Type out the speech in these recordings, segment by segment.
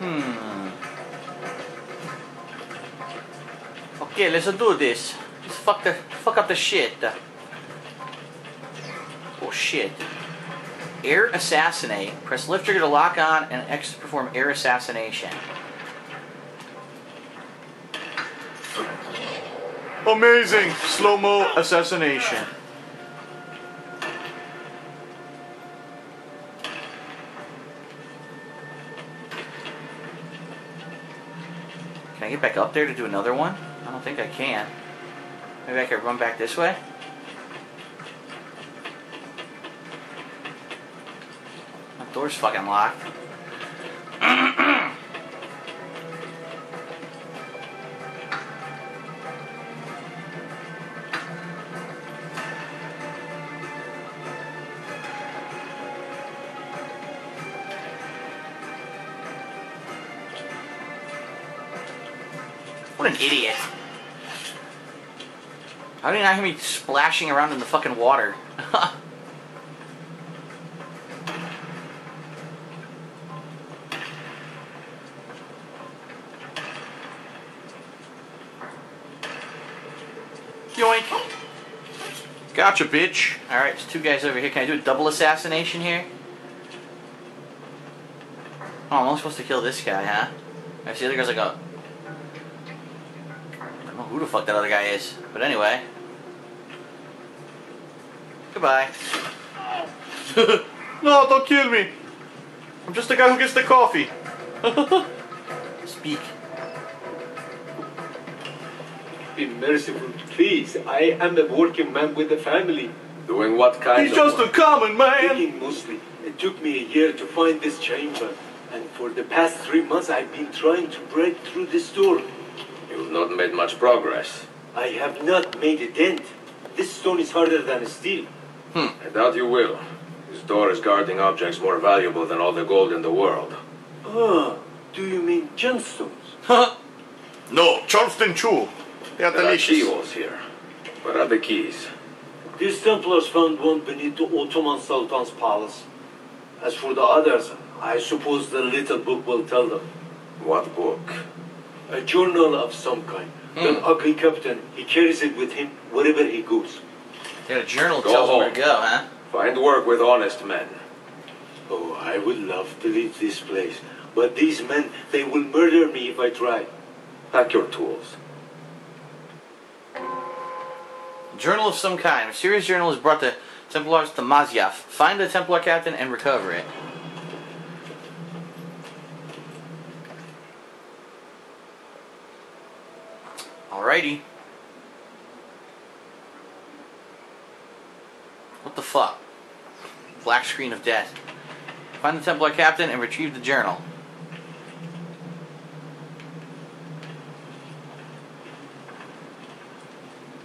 Hmm. Okay, let's do this. Let's fuck the fuck up the shit. Oh shit. Air assassinate. Press lift trigger to lock on and X to perform air assassination. Amazing slow mo assassination. I get back up there to do another one? I don't think I can. Maybe I could run back this way? That door's fucking locked. What an idiot. How did you not hear me splashing around in the fucking water? Yoink. Gotcha, bitch. Alright, there's two guys over here. Can I do a double assassination here? Oh, I'm only supposed to kill this guy, huh? I see the guy's like a who the fuck that other guy is. But anyway. Goodbye. no, don't kill me. I'm just the guy who gets the coffee. Speak. Be merciful, please. I am a working man with a family. Doing what kind of. He's of just a common man. Speaking mostly, it took me a year to find this chamber. And for the past three months, I've been trying to break through this door. You've not made much progress. I have not made a dent. This stone is harder than steel. I doubt you will. This door is guarding objects more valuable than all the gold in the world. Ah, do you mean gemstones? no, Charleston Chew. They are There are delicious. jewels here. Where are the keys? These Templars found one beneath the Ottoman Sultan's palace. As for the others, I suppose the little book will tell them. What book? A journal of some kind. Hmm. That ugly captain, he carries it with him wherever he goes. They got a journal that Go tells them where to go, huh? Find work with honest men. Oh, I would love to leave this place. But these men, they will murder me if I try. Pack your tools. Journal of some kind. A serious journal is brought the Templars to Masyaf. Find the Templar captain and recover it. Alrighty. What the fuck? Black screen of death. Find the Templar captain and retrieve the journal.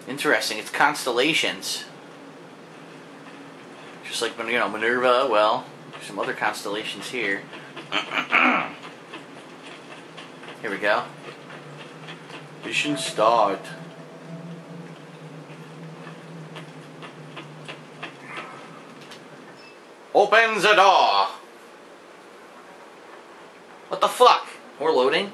Interesting. It's constellations. Just like you know Minerva. Well, there's some other constellations here. here we go. Mission start. Open the door. What the fuck? We're loading.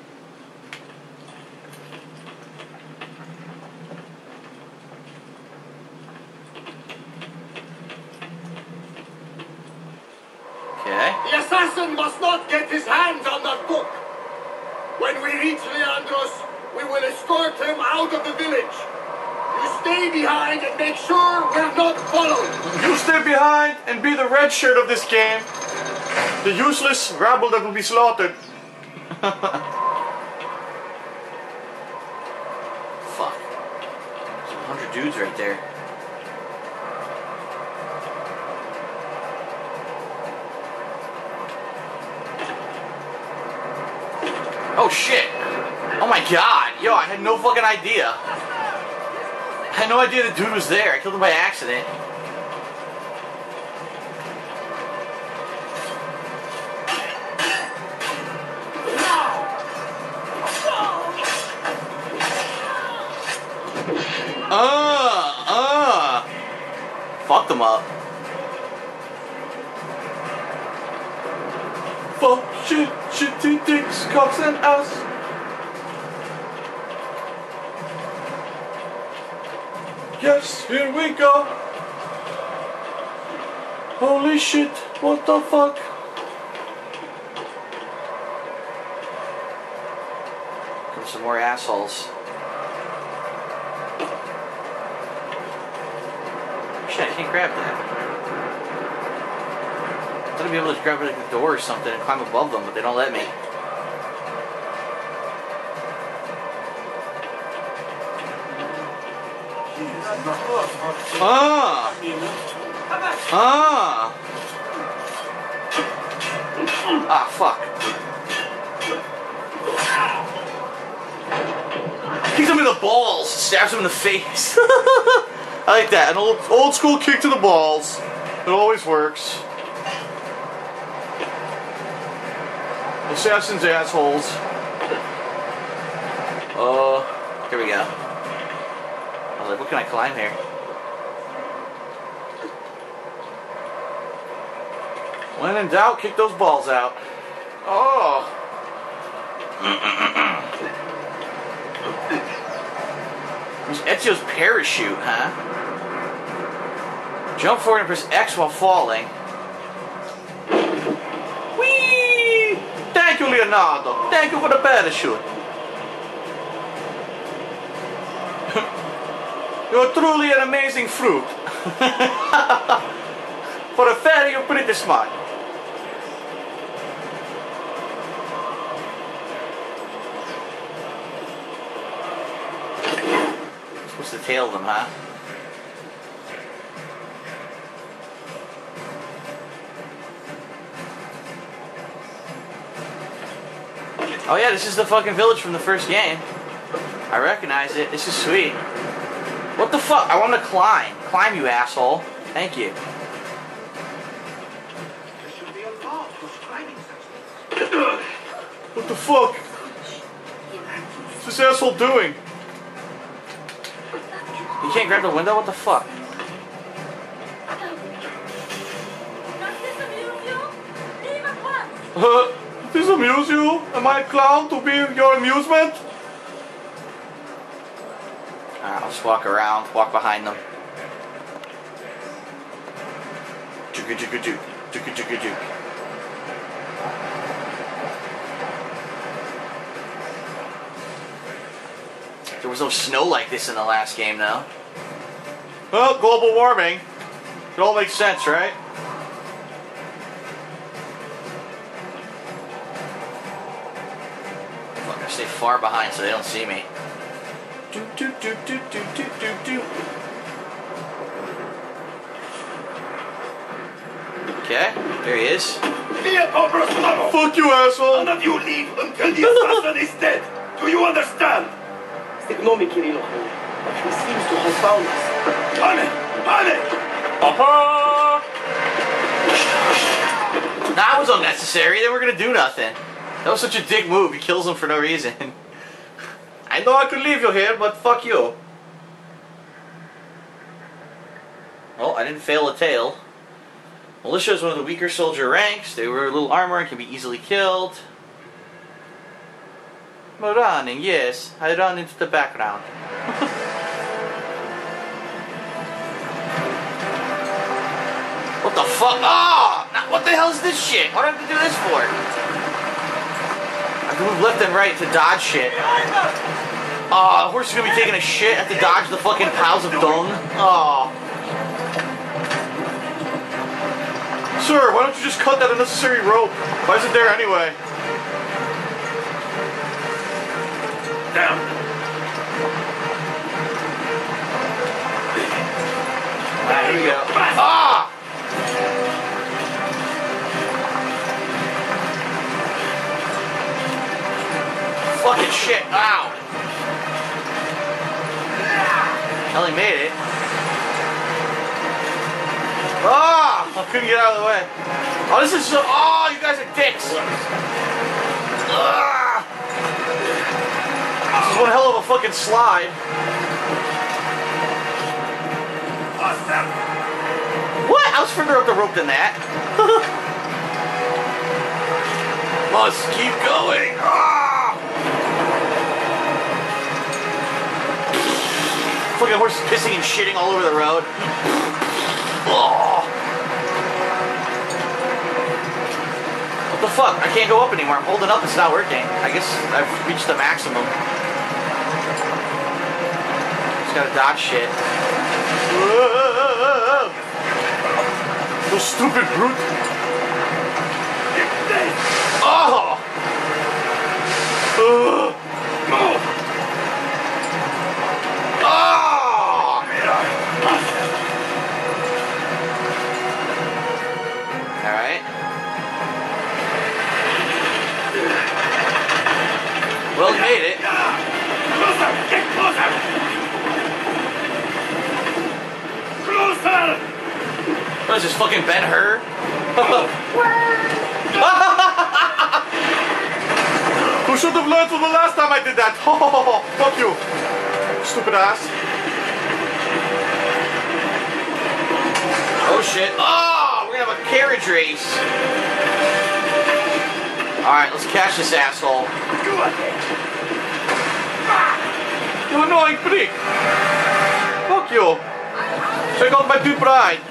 Okay. The assassin must not get his hands on that book. When we reach Leandros, we will escort him out of the village. You stay behind and make sure we're not followed. You stay behind and be the red shirt of this game. The useless rabble that will be slaughtered. Fuck. There's a hundred dudes right there. Oh shit! Oh my god! Yo, I had no fucking idea. I had no idea the dude was there. I killed him by accident. Uh, uh. Fucked him up. fuck, shit, shitty dicks, cocks and ass. Yes, here we go. Holy shit, what the fuck? Come some more assholes. Shit, I can't grab that. I thought I'd be able to grab it at the door or something and climb above them, but they don't let me. Ah! Ah! Ah, fuck. Kicks him in the balls, stabs him in the face. I like that. An old old school kick to the balls. It always works. Assassins assholes. Oh, uh, here we go. Like, what can I climb here? When in doubt, kick those balls out. Oh. It's Ezio's parachute, huh? Jump forward and press X while falling. Whee! Thank you, Leonardo. Thank you for the parachute. You're truly an amazing fruit. for a fairy, you're pretty smart. Supposed to tail them, huh? Oh yeah, this is the fucking village from the first game. I recognize it. This is sweet. What the fuck? I want to climb. Climb, you asshole. Thank you. There should be a law prescribing such. What the fuck? What's this asshole doing? You can't grab the window? What the fuck? This amuse you? Am I a clown to be your amusement? Alright, I'll just walk around, walk behind them. Juke, juke, juke, juke, juke, juke. There was no snow like this in the last game, though. Well, global warming. It all makes sense, right? Fuck, I stay far behind so they don't see me. Do, do, do, do, do, do, do, do. Okay, there he is. Via Bravo! Fuck you, asshole! None of you leave until the assassin is dead. Do you understand? Ignore me, Kirilo. He seems to have found us. On it! On it! That was unnecessary. They were gonna do nothing. That was such a dick move. He kills him for no reason. I know I could leave you here, but fuck you. Well, I didn't fail a tail. Militia is one of the weaker soldier ranks. They wear little armor and can be easily killed. But running, yes. I run into the background. what the fuck? Oh! Now, What the hell is this shit? What do I have to do this for? I have to move left and right to dodge shit. Oh, the horse is gonna be taking a shit. at the to dodge the fucking piles of dung. Oh. Sir, why don't you just cut that unnecessary rope? Why is it there anyway? Down. I couldn't get out of the way. Oh, this is so. Oh, you guys are dicks. Ah! This is one hell of a fucking slide. What? I was further up the rope than that. Must keep going. Ah! Fucking horse is pissing and shitting all over the road. Oh. fuck? I can't go up anymore. I'm holding up. It's not working. I guess I've reached the maximum. Just gotta dodge shit. You stupid brute. Oh! Ugh. Well, he made it. Closer! Get closer! Closer! What is this, fucking Ben Hur? Who should have learned from the last time I did that? Oh, fuck you. Stupid ass. Oh shit. Oh, we're gonna have a carriage race. Alright, let's catch this asshole. You annoying prick. Fuck you. Check out my big bride.